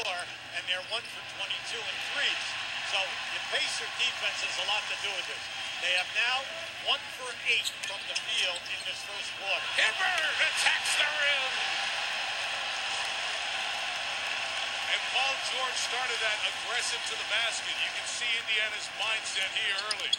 score, and they're one for 22 and threes. So the Pacer defense has a lot to do with this. They have now one for eight from the field in this first quarter. Hibbert attacks the rim. And Paul George started that aggressive to the basket. You can see Indiana's mindset here early.